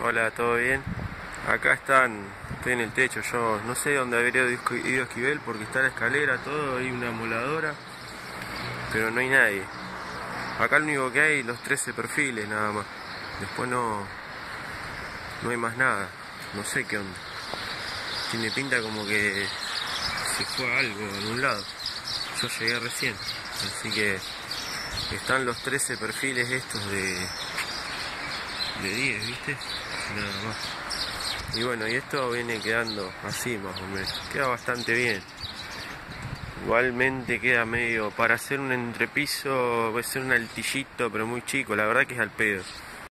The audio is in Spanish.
Hola, ¿todo bien? Acá están, estoy en el techo, yo no sé dónde habría ido Esquivel porque está la escalera, todo, hay una moladora, pero no hay nadie. Acá lo único que hay, los 13 perfiles nada más. Después no, no hay más nada, no sé qué onda. Tiene pinta como que se fue algo en un lado. Yo llegué recién, así que están los 13 perfiles estos de, de 10, ¿viste? Y bueno, y esto viene quedando así más o menos. Queda bastante bien. Igualmente queda medio, para hacer un entrepiso, puede ser un altillito, pero muy chico, la verdad que es al pedo.